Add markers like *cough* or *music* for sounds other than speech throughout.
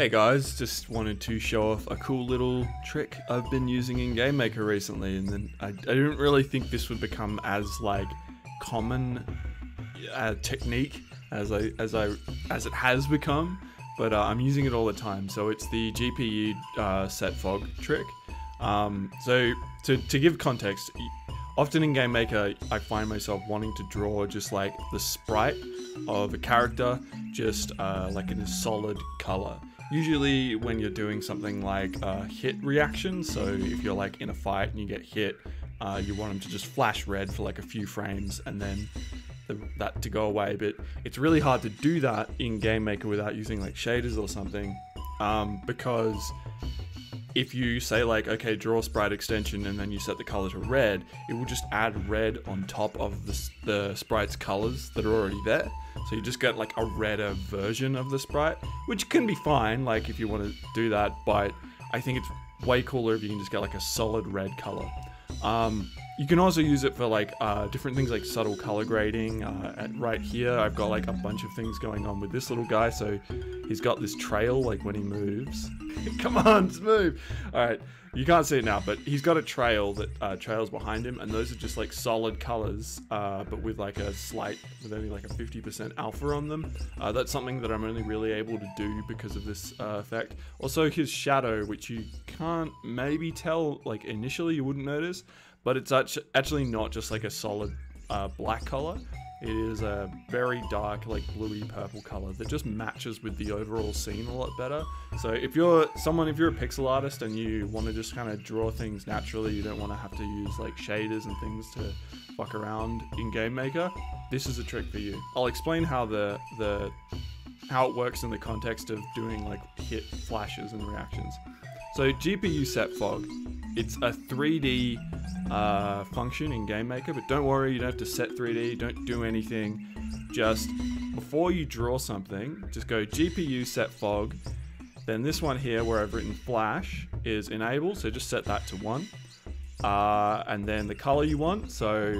Hey guys, just wanted to show off a cool little trick I've been using in Game Maker recently, and then I, I didn't really think this would become as like common uh, technique as I as I as it has become, but uh, I'm using it all the time. So it's the GPU uh, set fog trick. Um, so to to give context, often in Game Maker I find myself wanting to draw just like the sprite of a character, just uh, like in a solid color usually when you're doing something like a hit reaction, so if you're like in a fight and you get hit, uh, you want them to just flash red for like a few frames and then the, that to go away. But it's really hard to do that in Game Maker without using like shaders or something um, because if you say like okay draw sprite extension and then you set the color to red it will just add red on top of the, the sprite's colors that are already there. So you just get like a redder version of the sprite which can be fine like if you want to do that but i think it's way cooler if you can just get like a solid red color. Um, you can also use it for like uh, different things like subtle color grading. Uh, right here, I've got like a bunch of things going on with this little guy. So he's got this trail like when he moves. *laughs* Come on, move. All right, you can't see it now, but he's got a trail that uh, trails behind him, and those are just like solid colors, uh, but with like a slight, with only like a 50% alpha on them. Uh, that's something that I'm only really able to do because of this uh, effect. Also, his shadow, which you can't maybe tell like initially, you wouldn't notice but it's actually not just like a solid uh, black color. It is a very dark, like bluey purple color that just matches with the overall scene a lot better. So if you're someone, if you're a pixel artist and you want to just kind of draw things naturally, you don't want to have to use like shaders and things to fuck around in Game Maker, this is a trick for you. I'll explain how the the how it works in the context of doing like hit flashes and reactions. So GPU set fog, it's a 3D uh, function in Game Maker, but don't worry, you don't have to set 3D, don't do anything. Just before you draw something, just go GPU set fog. Then this one here, where I've written flash, is enabled, so just set that to one. Uh, and then the color you want, so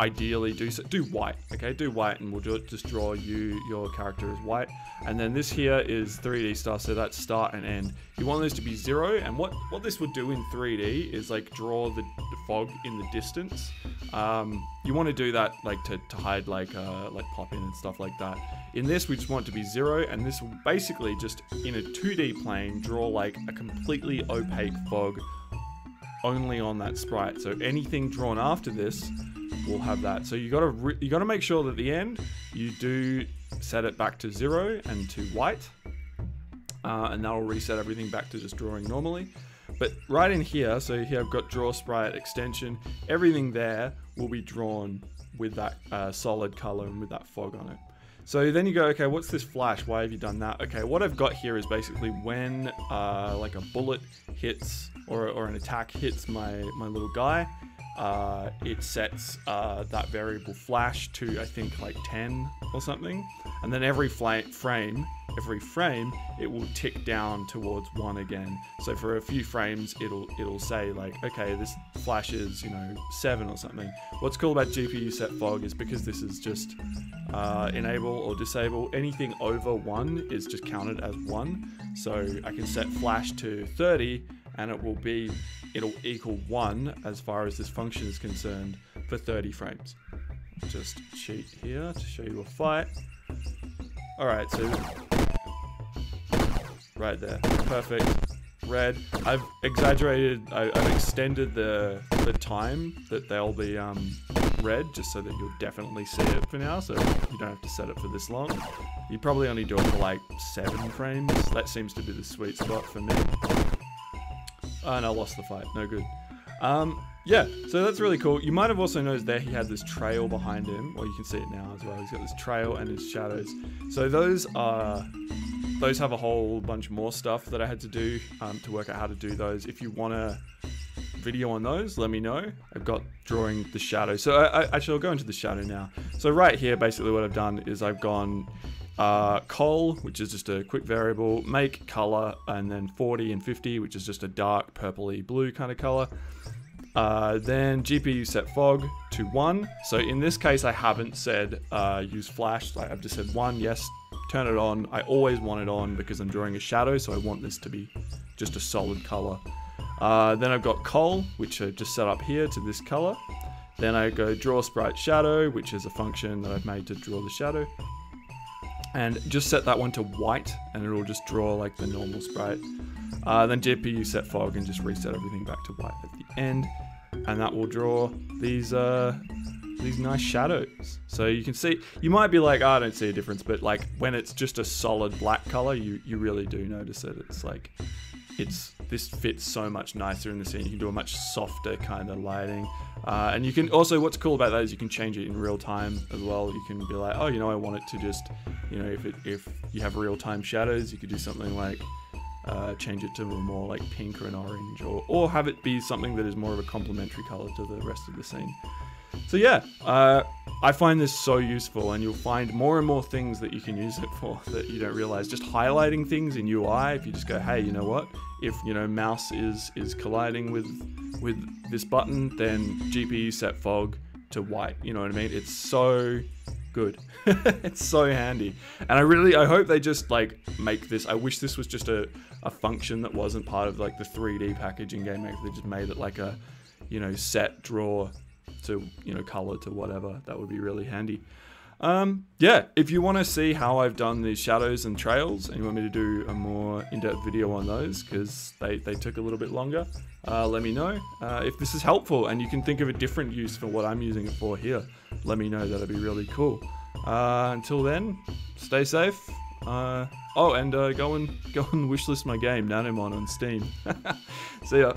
ideally do do white okay? Do white and we'll just draw you your character as white. And then this here is 3d stuff so that's start and end. You want those to be zero and what what this would do in 3d is like draw the, the fog in the distance. Um, you want to do that like to, to hide like uh, like pop in and stuff like that. In this we just want it to be zero and this will basically just in a 2d plane draw like a completely opaque fog only on that sprite. So anything drawn after this will have that. So you gotta you gotta make sure that at the end you do set it back to zero and to white, uh, and that will reset everything back to just drawing normally. But right in here, so here I've got draw sprite extension. Everything there will be drawn with that uh, solid color and with that fog on it. So then you go, okay, what's this flash? Why have you done that? Okay, what I've got here is basically when uh, like a bullet hits or, or an attack hits my, my little guy, uh, it sets uh, that variable flash to I think like 10 or something. And then every frame every frame it will tick down towards one again. So for a few frames it'll it'll say like okay this flash is you know seven or something. What's cool about GPU set fog is because this is just uh, enable or disable anything over one is just counted as one. So I can set flash to 30 and it will be it'll equal 1 as far as this function is concerned for 30 frames. Just cheat here to show you a fight. Alright, so right there. Perfect. Red. I've exaggerated, I, have extended the the time that they'll be um, red just so that you'll definitely see it for now, so you don't have to set it for this long. You probably only do it for like 7 frames. That seems to be the sweet spot for me. Oh, and I lost the fight. No good. Um, yeah, so that's really cool. You might have also noticed there he had this trail behind him. Well, you can see it now as well. He's got this trail and his shadows. So those are... Those have a whole bunch more stuff that I had to do um, to work out how to do those. If you want a video on those, let me know. I've got drawing the shadow. So I, I, actually, I'll go into the shadow now. So right here, basically what I've done is I've gone uh, col, which is just a quick variable, make color, and then 40 and 50, which is just a dark purpley blue kind of color. Uh, then GPU set fog to one. So in this case, I haven't said uh, use flash. I've just said one, yes, turn it on. I always want it on because I'm drawing a shadow, so I want this to be just a solid color. Uh, then I've got col, which I just set up here to this color. Then I go draw sprite shadow, which is a function that I've made to draw the shadow. And just set that one to white, and it'll just draw like the normal sprite. Uh, then GPU set fog and just reset everything back to white at the end. And that will draw these uh, these nice shadows. So you can see, you might be like, oh, I don't see a difference, but like when it's just a solid black color, you, you really do notice it. It's like, it's this fits so much nicer in the scene. You can do a much softer kind of lighting. Uh, and you can also, what's cool about that is you can change it in real time as well. You can be like, oh, you know, I want it to just, you know, if it, if you have real time shadows, you could do something like uh, change it to a more like pink or an orange, or, or have it be something that is more of a complementary color to the rest of the scene. So yeah, uh, I find this so useful, and you'll find more and more things that you can use it for *laughs* that you don't realize. Just highlighting things in UI. If you just go, hey, you know what? If you know mouse is is colliding with with this button, then GPU set fog to white. You know what I mean? It's so good. *laughs* it's so handy. And I really I hope they just like make this I wish this was just a, a function that wasn't part of like the 3D package in Game Maker. They just made it like a you know set draw to you know color to whatever. That would be really handy. Um, yeah, if you want to see how I've done these shadows and trails, and you want me to do a more in-depth video on those, because they, they took a little bit longer, uh, let me know. Uh, if this is helpful and you can think of a different use for what I'm using it for here, let me know. That'd be really cool. Uh, until then, stay safe. Uh, oh, and uh, go and go and wishlist my game, Nanomon, on Steam. *laughs* See ya.